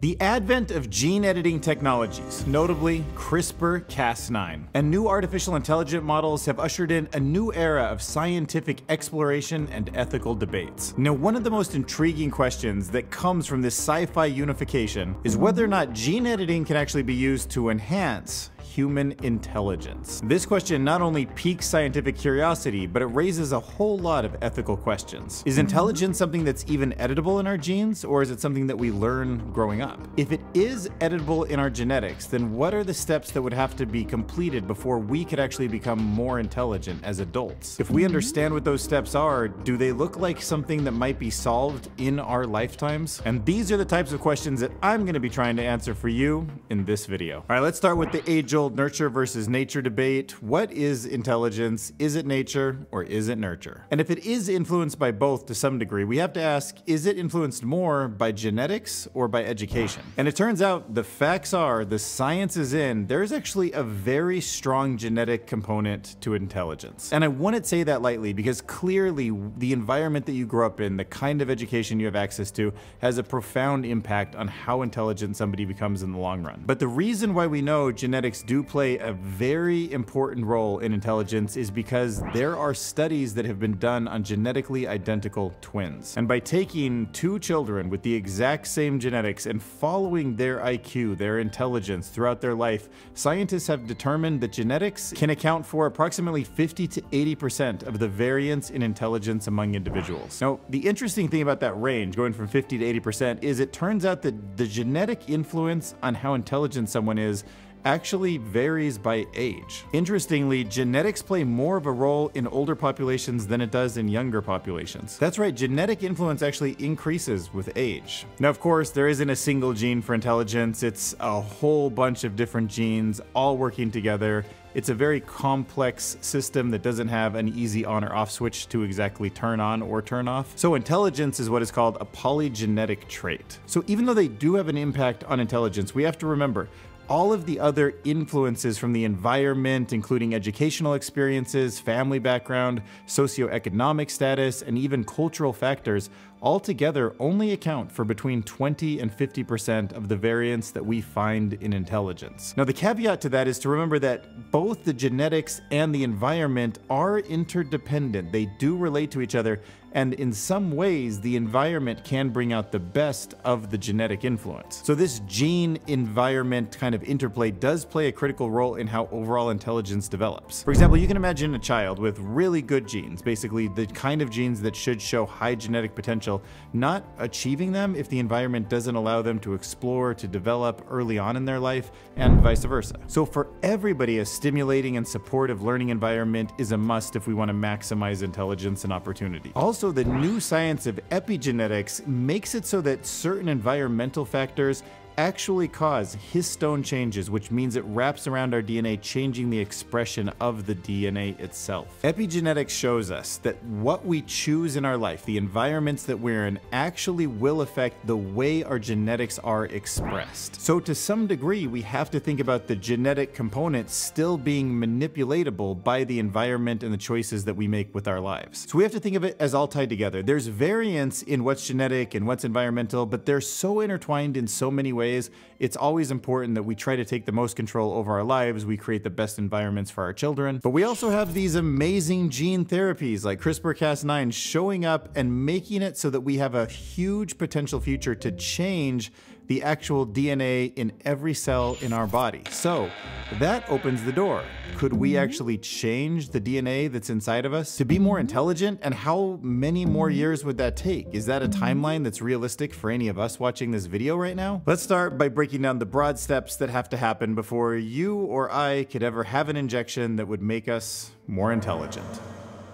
The advent of gene editing technologies, notably CRISPR Cas9, and new artificial intelligent models have ushered in a new era of scientific exploration and ethical debates. Now, one of the most intriguing questions that comes from this sci fi unification is whether or not gene editing can actually be used to enhance human intelligence? This question not only piques scientific curiosity, but it raises a whole lot of ethical questions. Is mm-hmm. intelligence something that's even editable in our genes, or is it something that we learn growing up? If it is editable in our genetics, then what are the steps that would have to be completed before we could actually become more intelligent as adults? If we mm-hmm. understand what those steps are, do they look like something that might be solved in our lifetimes? And these are the types of questions that I'm going to be trying to answer for you in this video. All right, let's start with the age-old nurture versus nature debate. What is intelligence? Is it nature or is it nurture? And if it is influenced by both to some degree, we have to ask, is it influenced more by genetics or by education? And it turns out the facts are, the science is in, there's actually a very strong genetic component to intelligence. And I wouldn't say that lightly because clearly the environment that you grow up in, the kind of education you have access to, has a profound impact on how intelligent somebody becomes in the long run. But the reason why we know genetics do play a very important role in intelligence is because there are studies that have been done on genetically identical twins. And by taking two children with the exact same genetics and following their IQ, their intelligence throughout their life, scientists have determined that genetics can account for approximately 50 to 80% of the variance in intelligence among individuals. Now, the interesting thing about that range, going from 50 to 80%, is it turns out that the genetic influence on how intelligent someone is actually varies by age. Interestingly, genetics play more of a role in older populations than it does in younger populations. That's right, genetic influence actually increases with age. Now, of course, there isn't a single gene for intelligence, it's a whole bunch of different genes all working together it's a very complex system that doesn't have an easy on or off switch to exactly turn on or turn off. So intelligence is what is called a polygenetic trait. So even though they do have an impact on intelligence, we have to remember all of the other influences from the environment, including educational experiences, family background, socioeconomic status, and even cultural factors, altogether only account for between 20 and 50% of the variance that we find in intelligence. Now, the caveat to that is to remember that both the genetics and the environment are interdependent. They do relate to each other, and in some ways, the environment can bring out the best of the genetic influence. So this gene environment kind of interplay does play a critical role in how overall intelligence develops. For example, you can imagine a child with really good genes, basically the kind of genes that should show high genetic potential, not achieving them if the environment doesn't allow them to explore, to develop early on in their life, and vice versa. So for everybody, a stimulating and supportive learning environment is a must if we want to maximize intelligence and opportunity. Also, also, the new science of epigenetics makes it so that certain environmental factors actually cause histone changes, which means it wraps around our DNA, changing the expression of the DNA itself. Epigenetics shows us that what we choose in our life, the environments that we're in, actually will affect the way our genetics are expressed. So to some degree, we have to think about the genetic component still being manipulatable by the environment and the choices that we make with our lives. So we have to think of it as all tied together. There's variance in what's genetic and what's environmental, but they're so intertwined in so many ways ways, it's always important that we try to take the most control over our lives. We create the best environments for our children. But we also have these amazing gene therapies like CRISPR Cas9 showing up and making it so that we have a huge potential future to change the actual DNA in every cell in our body. So that opens the door. Could we mm-hmm. actually change the DNA that's inside of us to be more mm-hmm. intelligent? And how many more years would that take? Is that a timeline that's realistic for any of us watching this video right now? Let's start by breaking down the broad steps that have to happen before you or I could ever have an injection that would make us more intelligent.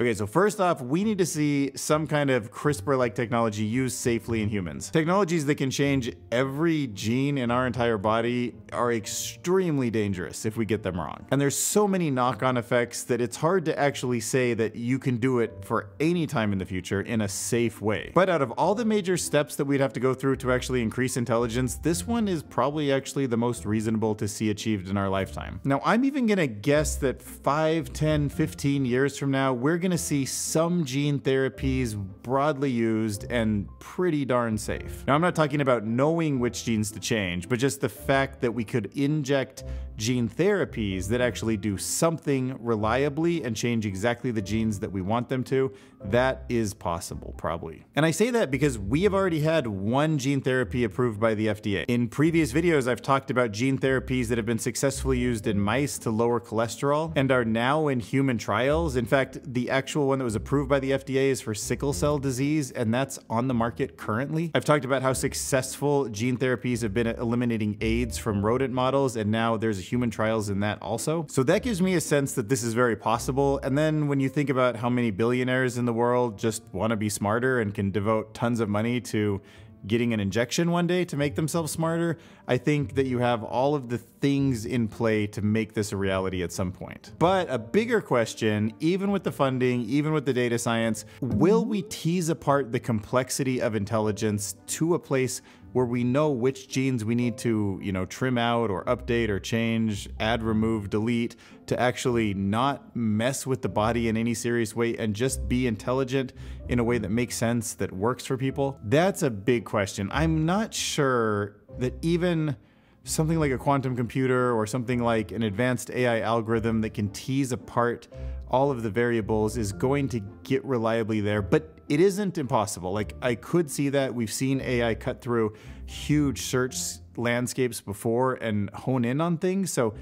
Okay, so first off, we need to see some kind of CRISPR-like technology used safely in humans. Technologies that can change every gene in our entire body are extremely dangerous if we get them wrong. And there's so many knock-on effects that it's hard to actually say that you can do it for any time in the future in a safe way. But out of all the major steps that we'd have to go through to actually increase intelligence, this one is probably actually the most reasonable to see achieved in our lifetime. Now, I'm even gonna guess that 5, 10, 15 years from now, we're gonna going to see some gene therapies broadly used and pretty darn safe. Now, I'm not talking about knowing which genes to change, but just the fact that we could inject gene therapies that actually do something reliably and change exactly the genes that we want them to, that is possible, probably. And I say that because we have already had one gene therapy approved by the FDA. In previous videos, I've talked about gene therapies that have been successfully used in mice to lower cholesterol and are now in human trials. In fact, the actual one that was approved by the FDA is for sickle cell disease, and that's on the market currently. I've talked about how successful gene therapies have been at eliminating AIDS from rodent models, and now there's human trials in that also. So that gives me a sense that this is very possible. And then when you think about how many billionaires in the world just want to be smarter and can devote tons of money to getting an injection one day to make themselves smarter, I think that you have all of the things in play to make this a reality at some point. But a bigger question, even with the funding, even with the data science, will we tease apart the complexity of intelligence to a place where we know which genes we need to, you know, trim out or update or change, add, remove, delete to actually not mess with the body in any serious way and just be intelligent in a way that makes sense, that works for people? That's a big question. I'm not sure that even something like a quantum computer or something like an advanced AI algorithm that can tease apart all of the variables is going to get reliably there, but it isn't impossible. Like I could see that we've seen AI cut through huge search landscapes before and hone in on things. So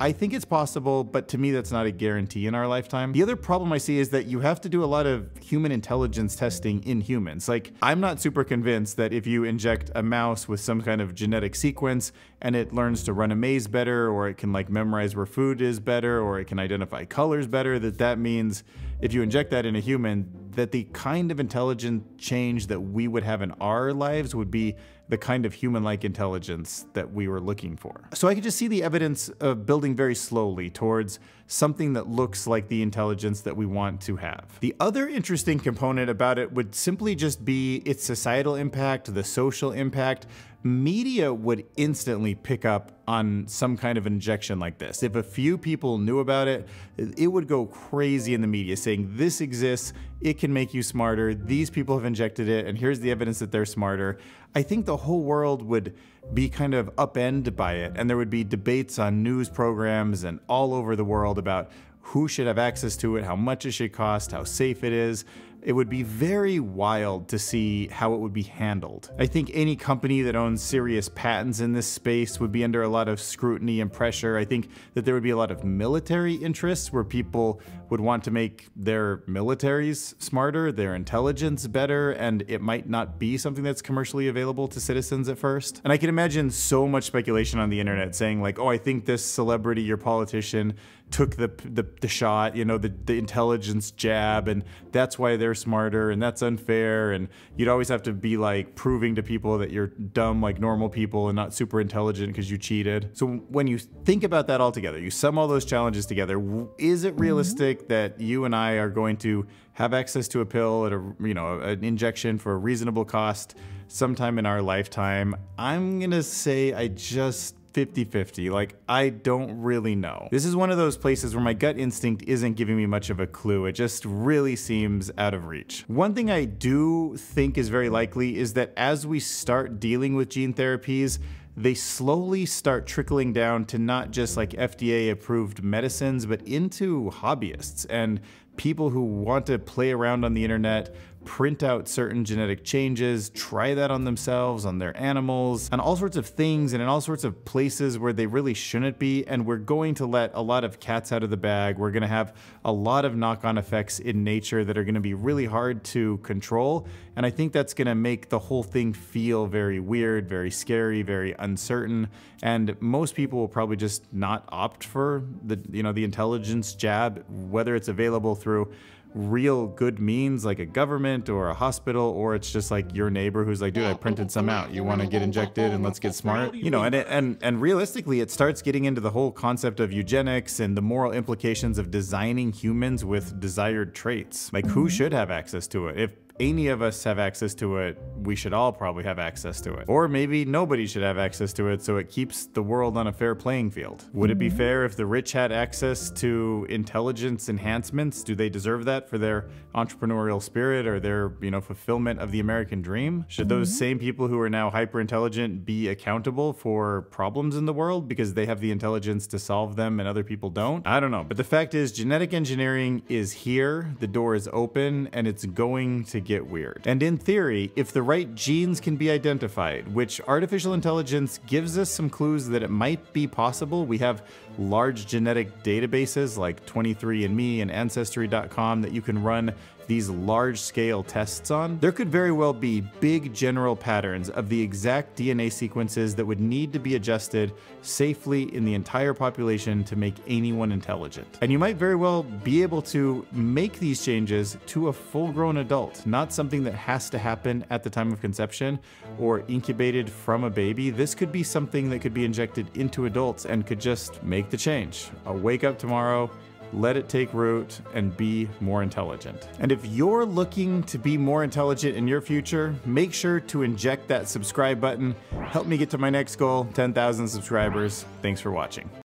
I think it's possible, but to me, that's not a guarantee in our lifetime. The other problem I see is that you have to do a lot of human intelligence testing in humans. Like, I'm not super convinced that if you inject a mouse with some kind of genetic sequence and it learns to run a maze better, or it can like memorize where food is better, or it can identify colors better, that that means if you inject that in a human, that the kind of intelligent change that we would have in our lives would be the kind of human-like intelligence that we were looking for. So I could just see the evidence of building very slowly towards something that looks like the intelligence that we want to have. The other interesting component about it would simply just be its societal impact, the social impact, media would instantly pick up on some kind of injection like this. If a few people knew about it, it would go crazy in the media saying this exists, it can make you smarter, these people have injected it, and here's the evidence that they're smarter. I think the whole world would be kind of upended by it, and there would be debates on news programs and all over the world about who should have access to it, how much it should cost, how safe it is it would be very wild to see how it would be handled. I think any company that owns serious patents in this space would be under a lot of scrutiny and pressure. I think that there would be a lot of military interests where people would want to make their militaries smarter, their intelligence better, and it might not be something that's commercially available to citizens at first. And I can imagine so much speculation on the internet saying like, oh, I think this celebrity or politician took the, the, the shot, you know, the, the intelligence jab, and that's why they're smarter, and that's unfair. And you'd always have to be like proving to people that you're dumb like normal people and not super intelligent because you cheated. So when you think about that all together, you sum all those challenges together, is it mm-hmm. realistic that you and I are going to have access to a pill at a, you know, an injection for a reasonable cost sometime in our lifetime? I'm gonna say I just 50 50. Like, I don't really know. This is one of those places where my gut instinct isn't giving me much of a clue. It just really seems out of reach. One thing I do think is very likely is that as we start dealing with gene therapies, they slowly start trickling down to not just like FDA approved medicines, but into hobbyists and people who want to play around on the internet, print out certain genetic changes, try that on themselves, on their animals, on all sorts of things and in all sorts of places where they really shouldn't be. And we're going to let a lot of cats out of the bag. We're going to have a lot of knock on effects in nature that are going to be really hard to control. And I think that's going to make the whole thing feel very weird, very scary, very uncertain. And most people will probably just not opt for the, you know, the intelligence jab, whether it's available through real good means like a government or a hospital or it's just like your neighbor who's like dude i printed some out. You want to get injected and let's get smart? You know and it, and and realistically it starts getting into the whole concept of eugenics and the moral implications of designing humans with desired traits. Like who mm-hmm. should have access to it? If any of us have access to it, we should all probably have access to it. Or maybe nobody should have access to it so it keeps the world on a fair playing field. Would it be Mm-hmm. fair if the rich had access to intelligence enhancements? Do they deserve that for their entrepreneurial spirit or their, you know, fulfillment of the American dream? Should those Mm-hmm. same people who are now hyper intelligent be accountable for problems in the world because they have the intelligence to solve them and other people don't? I don't know. But the fact is, genetic engineering is here, the door is open, and it's going to get weird. And in theory, if the right genes can be identified, which artificial intelligence gives us some clues that it might be possible, we have large genetic databases like 23andMe and Ancestry.com that you can run these large scale tests on, there could very well be big general patterns of the exact DNA sequences that would need to be adjusted safely in the entire population to make anyone intelligent. And you might very well be able to make these changes to a full grown adult, not something that has to happen at the time of conception or incubated from a baby. This could be something that could be injected into adults and could just make the change. I'll wake up tomorrow let it take root and be more intelligent. And if you're looking to be more intelligent in your future, make sure to inject that subscribe button. Help me get to my next goal 10,000 subscribers. Thanks for watching.